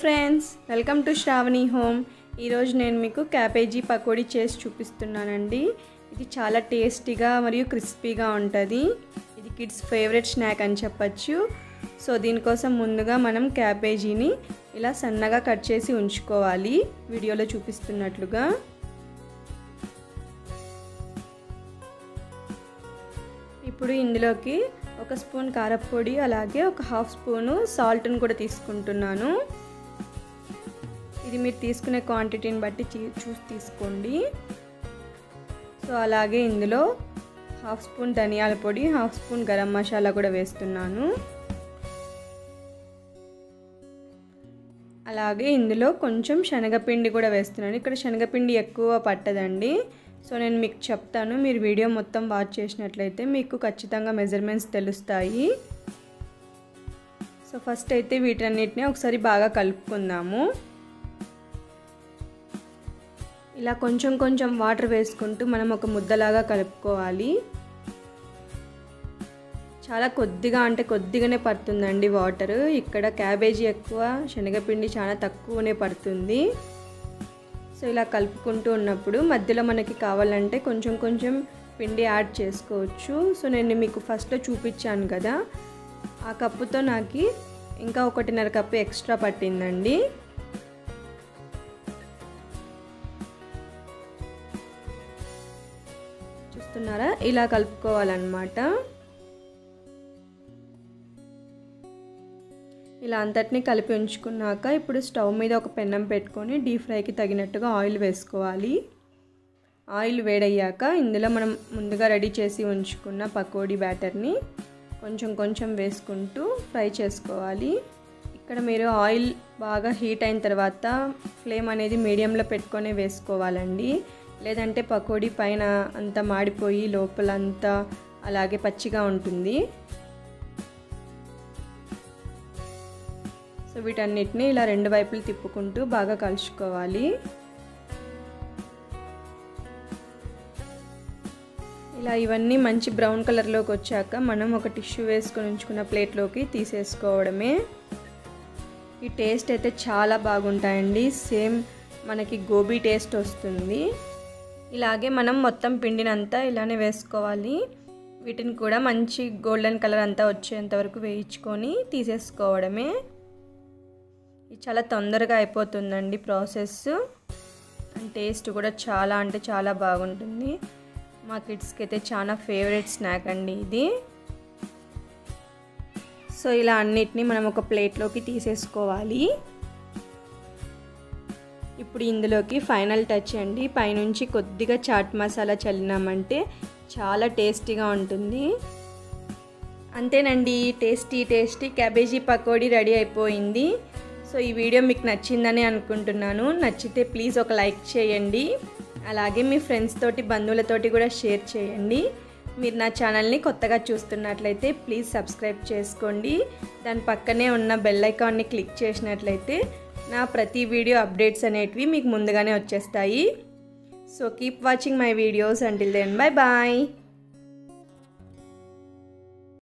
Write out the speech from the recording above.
Friends welcome to Shravani home. ఈరోజు నేను మీకు క్యాబేజీ పకోడీ చేసి చూపిస్తున్నానండి. ఇది చాలా టేస్టీగా మరియు క్రిస్పీగా ఉంటుంది. ఇది కిడ్స్ ఫేవరెట్ స్నాక్ అని చెప్పచ్చు. సో దీనికోసం ముందుగా మనం క్యాబేజీని ఇలా సన్నగా కట్ చేసి ఉంచుకోవాలి. వీడియోలో చూపిస్తున్నట్లుగా. ఇప్పుడు ఇందులోకి ఒక స్పూన్ కారపొడి అలాగే ఒక హాఫ్ స్పూను సాల్ట్ని కూడా తీసుకుంటున్నాను. ఇది మీరు తీసుకునే క్వాంటిటీని బట్టి చూసి తీసుకోండి. సో అలాగే ఇందులో హాఫ్ స్పూన్ ధనియాల పొడి హాఫ్ స్పూన్ గరం మసాలా కూడా వేస్తున్నాను. అలాగే ఇందులో కొంచెం శనగపిండి కూడా వేస్తున్నాను. ఇక్కడ శనగపిండి ఎక్కువ పట్టదండి. సో నేను మీకు చెప్తాను. మీరు వీడియో మొత్తం వాచ్ చేసినట్లయితే మీకు ఖచ్చితంగా మెజర్మెంట్స్ తెలుస్తాయి. సో ఫస్ట్ అయితే వీటన్నిటిని ఒకసారి బాగా కలుపుకుందాము. ఇలా కొంచెం కొంచెం వాటర్ వేసుకుంటూ మనం ఒక ముద్దలాగా కలుపుకోవాలి. చాలా కొద్దిగా అంటే కొద్దిగానే పడుతుందండి వాటర్. ఇక్కడ క్యాబేజీ ఎక్కువ శనగపిండి చాలా తక్కువనే పడుతుంది. సో ఇలా కలుపుకుంటూ ఉన్నప్పుడు మధ్యలో మనకి కావాలంటే కొంచెం కొంచెం పిండి యాడ్ చేసుకోవచ్చు. సో నేను మీకు ఫస్ట్లో చూపించాను కదా ఆ కప్పుతో నాకు ఇంకా ఒకటిన్నర కప్పు ఎక్స్ట్రా పట్టిందండి. చూస్తున్నారా? ఇలా కలుపుకోవాలన్నమాట. ఇలా అంతటిని కలిపి ఉంచుకున్నాక ఇప్పుడు స్టవ్ మీద ఒక పెన్నం పెట్టుకొని డీప్ ఫ్రైకి తగినట్టుగా ఆయిల్ వేసుకోవాలి. ఆయిల్ వేడయ్యాక ఇందులో మనం ముందుగా రెడీ చేసి ఉంచుకున్న పకోడీ బ్యాటర్ని కొంచెం కొంచెం వేసుకుంటూ ఫ్రై చేసుకోవాలి. ఇక్కడ మీరు ఆయిల్ బాగా హీట్ అయిన తర్వాత ఫ్లేమ్ అనేది మీడియంలో పెట్టుకొని వేసుకోవాలండి. లేదంటే పకోడీ పైన అంతా మాడిపోయి లోపలంతా అలాగే పచ్చిగా ఉంటుంది. సో వీటన్నిటిని ఇలా రెండు వైపులు తిప్పుకుంటూ బాగా కలుసుకోవాలి. ఇలా ఇవన్నీ మంచి బ్రౌన్ కలర్లోకి వచ్చాక మనం ఒక టిష్యూ వేసుకొని ఉంచుకున్న ప్లేట్లోకి తీసేసుకోవడమే. ఈ టేస్ట్ అయితే చాలా బాగుంటాయండి. సేమ్ మనకి గోబీ టేస్ట్ వస్తుంది. ఇలాగే మనం మొత్తం పిండినంతా ఇలానే వేసుకోవాలి. వీటిని కూడా మంచి గోల్డెన్ కలర్ అంతా వచ్చేంత వరకు వేయించుకొని తీసేసుకోవడమే. ఇది చాలా తొందరగా అయిపోతుందండి ప్రాసెస్. టేస్ట్ కూడా చాలా అంటే చాలా బాగుంటుంది. మా కిడ్స్కి అయితే చాలా ఫేవరెట్ స్నాక్ అండి ఇది. సో ఇలా అన్నిటినీ మనం ఒక ప్లేట్లోకి తీసేసుకోవాలి. ఇప్పుడు ఇందులోకి ఫైనల్ టచ్ అండి. పైనుంచి కొద్దిగా చాట్ మసాలా చల్లినామంటే చాలా టేస్టీగా ఉంటుంది. అంతేనండి tasty tasty cabbage pakodi ready అయిపోయింది. సో ఈ వీడియో మీకు నచ్చిందని అనుకుంటున్నాను. నచ్చితే ప్లీజ్ ఒక లైక్ చేయండి. అలాగే మీ ఫ్రెండ్స్ తోటి బంధువులతోటి కూడా షేర్ చేయండి. మీరు నా ఛానల్ని కొత్తగా చూస్తున్నట్లయితే ప్లీజ్ సబ్స్క్రైబ్ చేసుకోండి. దాని పక్కనే ఉన్న బెల్ ఐకాన్ని క్లిక్ చేసినట్లయితే నా ప్రతి వీడియో అప్డేట్స్ అనేటివి మీకు ముందుగానే వచ్చేస్తాయి. So keep watching my videos until then bye bye